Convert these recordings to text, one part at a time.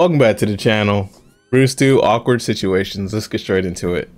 Welcome back to the channel. Brewstew Awkward Situations. Let's get straight into it.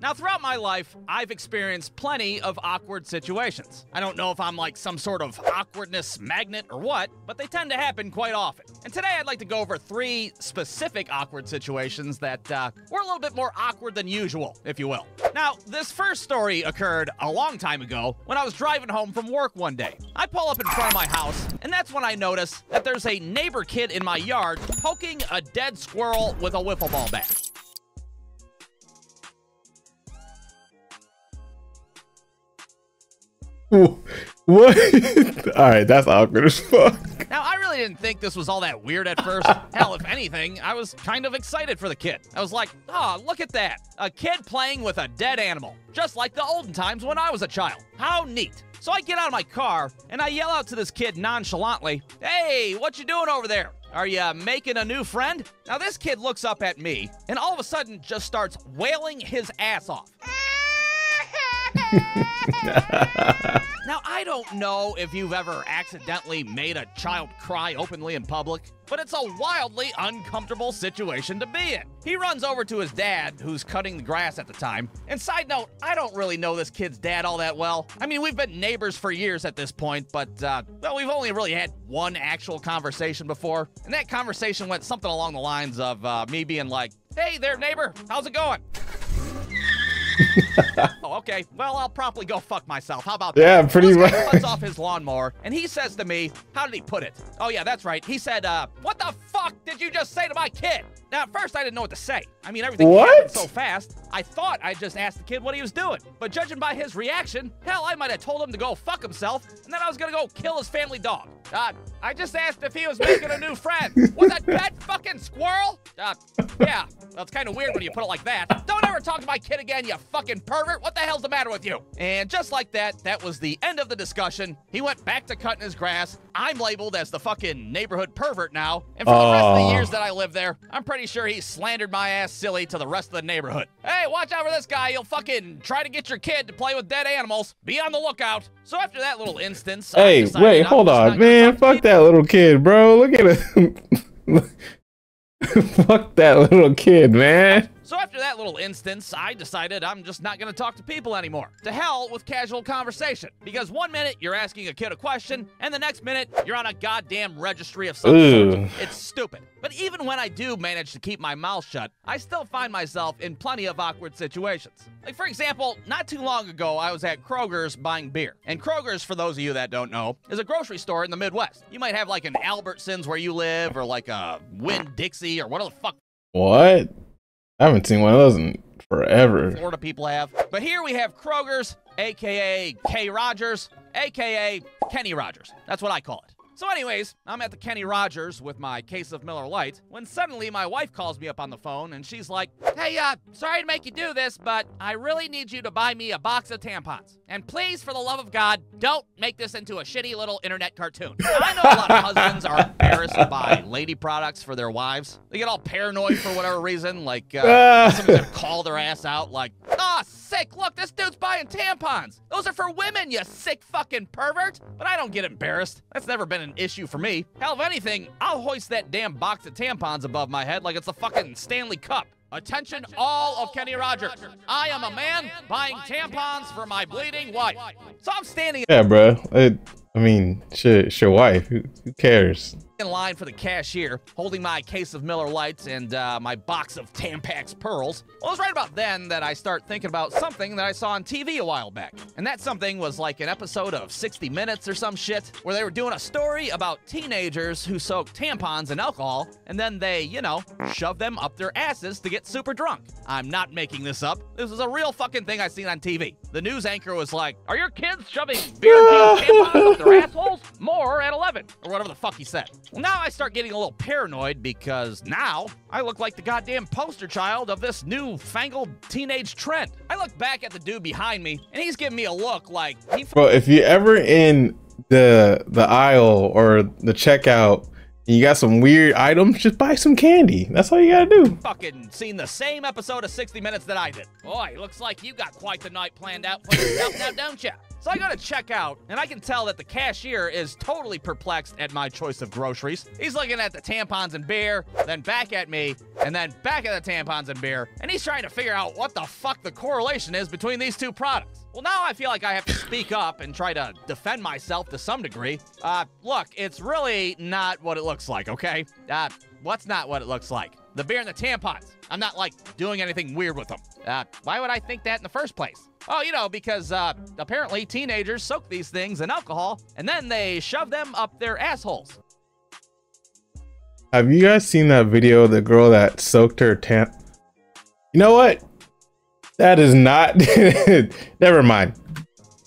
Now, throughout my life, I've experienced plenty of awkward situations. I don't know if I'm like some sort of awkwardness magnet or what, but they tend to happen quite often. And today I'd like to go over three specific awkward situations that uh, were a little bit more awkward than usual, if you will. Now, this first story occurred a long time ago when I was driving home from work one day. I pull up in front of my house, and that's when I notice that there's a neighbor kid in my yard poking a dead squirrel with a wiffle ball bat. What? Alright, that's awkward as fuck. Now, I really didn't think this was all that weird at first. Hell, if anything, I was kind of excited for the kid. I was like, oh, look at that. A kid playing with a dead animal, just like the olden times when I was a child. How neat. So I get out of my car and I yell out to this kid nonchalantly, Hey, what you doing over there? Are you making a new friend? Now, this kid looks up at me and all of a sudden just starts wailing his ass off. Now, I don't know if you've ever accidentally made a child cry openly in public, but it's a wildly uncomfortable situation to be in. He runs over to his dad, who's cutting the grass at the time. And side note, I don't really know this kid's dad all that well. I mean, we've been neighbors for years at this point, but, uh, well, we've only really had one actual conversation before. And that conversation went something along the lines of uh, me being like, hey there, neighbor, how's it going? oh, okay. Well, I'll probably go fuck myself. How about that? Yeah, pretty much. cuts off his lawnmower, and he says to me, "How did he put it?" Oh yeah, that's right. He said, uh, "What the fuck did you just say to my kid?" Now, at first, I didn't know what to say. I mean, everything What? happened so fast. I thought I just asked the kid what he was doing, but judging by his reaction, hell, I might have told him to go fuck himself, and then I was gonna go kill his family dog. Uh, I just asked if he was making a new friend. Was that that fucking squirrel? Uh, yeah. Well, it's kind of weird when you put it like that. Don't ever talk to my kid again, you fucking pervert. What the hell's the matter with you? And just like that, that was the end of the discussion. He went back to cutting his grass. I'm labeled as the fucking neighborhood pervert now. And for the rest of the years that I lived there, I'm pretty sure he slandered my ass silly to the rest of the neighborhood. Hey, watch out for this guy. He'll fucking try to get your kid to play with dead animals. Be on the lookout. So after that little instance, I Hey, wait, hold on, man. Fuck that little kid, bro. Look at him. Fuck that little kid, man. So after that little instance, I decided I'm just not going to talk to people anymore. To hell with casual conversation. Because one minute you're asking a kid a question, and the next minute you're on a goddamn registry of some sort. It's stupid. But even when I do manage to keep my mouth shut, I still find myself in plenty of awkward situations. Like for example, not too long ago I was at Kroger's buying beer. And Kroger's, for those of you that don't know, is a grocery store in the Midwest. You might have like an Albertsons where you live, or like a Winn Dixie, or whatever the fuck What? I haven't seen one of those in forever. Florida people have. But here we have Kroger's, aka K. Rogers, aka Kenny Rogers. That's what I call it. So, anyways, I'm at the Kenny Rogers with my case of Miller Lite when suddenly my wife calls me up on the phone and she's like, Hey, uh, sorry to make you do this, but I really need you to buy me a box of tampons. And please, for the love of God, don't make this into a shitty little internet cartoon. I know a lot of husbands are embarrassed to buy lady products for their wives. They get all paranoid for whatever reason, like, uh. Somebody's gonna call their ass out like, ah, sick, look, this dude's buying tampons. Those are for women, you sick fucking pervert. But I don't get embarrassed. That's never been an issue for me. Hell, if anything, I'll hoist that damn box of tampons above my head like it's a fucking Stanley Cup. Attention, all of Kenny Rogers. I am a man buying tampons for my bleeding wife. So I'm standing Yeah, bro. It, I mean, shit, it's your wife. Who, who cares? In line for the cashier, holding my case of Miller Lites and uh, my box of Tampax Pearls. Well, it was right about then that I start thinking about something that I saw on TV a while back. And that something was like an episode of 60 Minutes or some shit, where they were doing a story about teenagers who soaked tampons in alcohol, and then they, you know, shove them up their asses to get super drunk. I'm not making this up. This is a real fucking thing I seen on TV. The news anchor was like, Are your kids shoving beer tampons up their assholes? More at 11. Or whatever the fuck he said. Well, now I start getting a little paranoid because now I look like the goddamn poster child of this new fangled teenage trend. I look back at the dude behind me, and he's giving me a look like he Bro, if you're ever in the the aisle or the checkout and you got some weird items, just buy some candy. That's all you gotta do. fucking seen the same episode of 60 Minutes that I did. Boy, looks like you got quite the night planned out for yourself now, don't ya? So I go to check out, and I can tell that the cashier is totally perplexed at my choice of groceries. He's looking at the tampons and beer, then back at me, and then back at the tampons and beer, and he's trying to figure out what the fuck the correlation is between these two products. Well, now I feel like I have to speak up and try to defend myself to some degree. Uh, look, it's really not what it looks like, okay? Uh, what's not what it looks like? The beer and the tampons. I'm not like doing anything weird with them. Uh, why would I think that in the first place? Oh, you know, because uh, apparently teenagers soak these things in alcohol and then they shove them up their assholes. Have you guys seen that video of the girl that soaked her tamp? You know what? That is not. Never mind.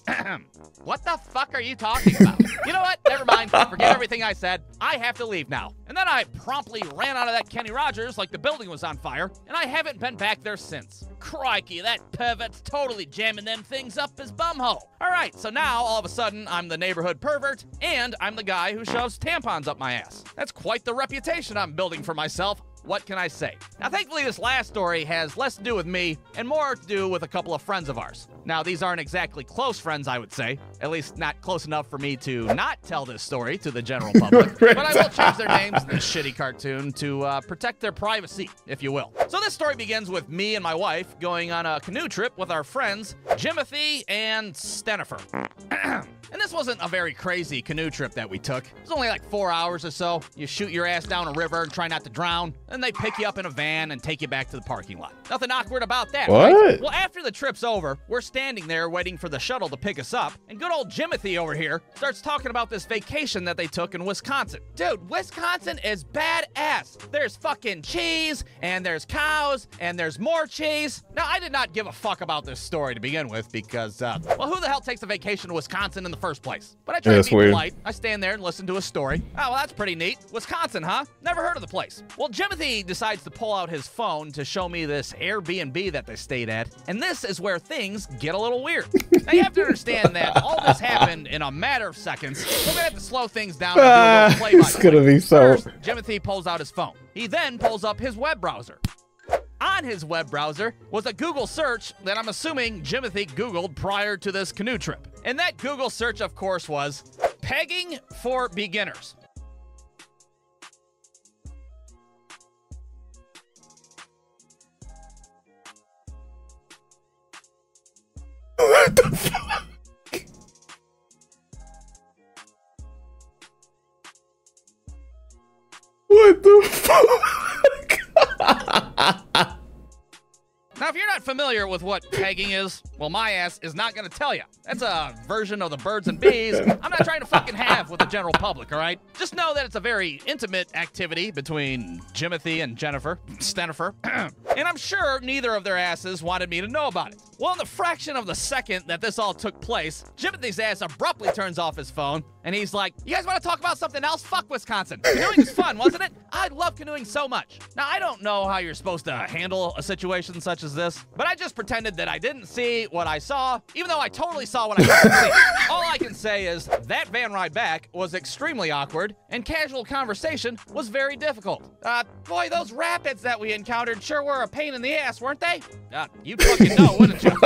What the fuck are you talking about? you know what? Never mind. Forget everything I said. I have to leave now. And then I promptly ran out of that Kenny Rogers like the building was on fire, and I haven't been back there since. Crikey, that pervert's totally jamming them things up his bumhole. All right, so now all of a sudden I'm the neighborhood pervert, and I'm the guy who shoves tampons up my ass. That's quite the reputation I'm building for myself. What can I say? Now, thankfully, this last story has less to do with me and more to do with a couple of friends of ours. Now, these aren't exactly close friends, I would say. At least not close enough for me to not tell this story to the general public. but I will change their names in this shitty cartoon to uh, protect their privacy, if you will. So this story begins with me and my wife going on a canoe trip with our friends Jimothy and Stenifer. and this wasn't a very crazy canoe trip that we took. It was only like four hours or so. You shoot your ass down a river and try not to drown. Then they pick you up in a van and take you back to the parking lot. Nothing awkward about that, What? right? Well, after the trip's over, we're standing there waiting for the shuttle to pick us up, and good old Jimothy over here starts talking about this vacation that they took in Wisconsin. Dude, Wisconsin is badass. There's fucking cheese, and there's cows, and there's more cheese. Now, I did not give a fuck about this story to begin with because, uh, well, who the hell takes a vacation to Wisconsin in the first place? But I try Yeah, to be weird. polite. I stand there and listen to a story. Oh, well, that's pretty neat. Wisconsin, huh? Never heard of the place. Well, Jimothy decides to pull out his phone to show me this Airbnb that they stayed at, and this is where things get a little weird. now, you have to understand that all this happened in a matter of seconds. We're gonna have to slow things down and do a Ah, little play by it's gonna be so. First, Jimothy pulls out his phone. He then pulls up his web browser. On his web browser was a Google search that I'm assuming Jimothy Googled prior to this canoe trip. And that Google search, of course, was pegging for beginners. What the fuck? What the fuck? Now, if you're not familiar with what pegging is, well, my ass is not going to tell you. That's a version of the birds and bees I'm not trying to fucking have with the general public, all right? Just know that it's a very intimate activity between Jimothy and Jennifer, Stenifer, and I'm sure neither of their asses wanted me to know about it. Well, in the fraction of the second that this all took place, Jimothy's ass abruptly turns off his phone, and he's like, You guys want to talk about something else? Fuck Wisconsin. Canoeing is fun, wasn't it? I love canoeing so much. Now, I don't know how you're supposed to handle a situation such as this, but I just pretended that I didn't see what I saw, even though I totally saw what I see. All I can say is that van ride back was extremely awkward, and casual conversation was very difficult. Uh, boy, those rapids that we encountered sure were a pain in the ass, weren't they? Uh, you fucking know, wouldn't you?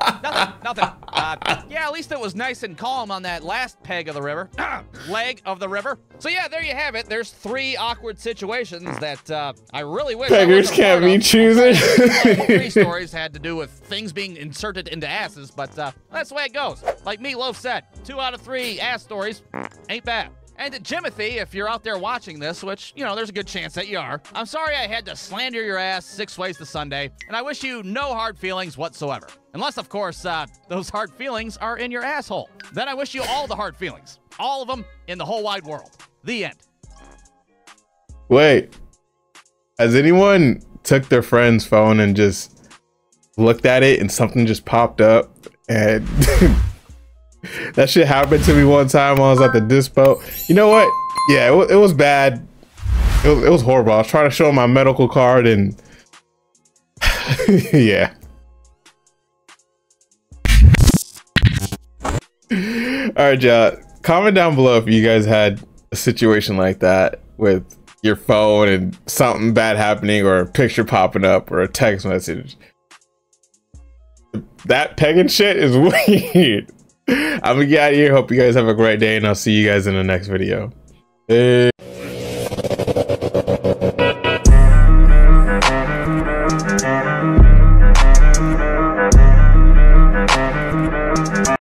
huh? Nothing, nothing. Uh, yeah, at least it was nice and calm on that last peg of the river. Leg of the river. So yeah, there you have it. There's three awkward situations that uh, I really wish I Beggars can't be of. choosing. Three stories had to do with things being inserted into asses, but uh, that's the way it goes. Like Meatloaf said, two out of three ass stories ain't bad. And to Jimothy, if you're out there watching this, which, you know, there's a good chance that you are, I'm sorry I had to slander your ass six ways to Sunday, and I wish you no hard feelings whatsoever. Unless, of course, uh, those hard feelings are in your asshole. Then I wish you all the hard feelings. All of them in the whole wide world. The end. Wait, has anyone took their friend's phone and just looked at it and something just popped up and that shit happened to me one time when I was at the dispo. You know what? Yeah, it, it was bad. It was, it was horrible. I was trying to show my medical card and yeah. All right, y'all. Comment down below if you guys had a situation like that with your phone and something bad happening or a picture popping up or a text message. That pegging shit is weird. I'm gonna get out of here. Hope you guys have a great day, and I'll see you guys in the next video. Hey.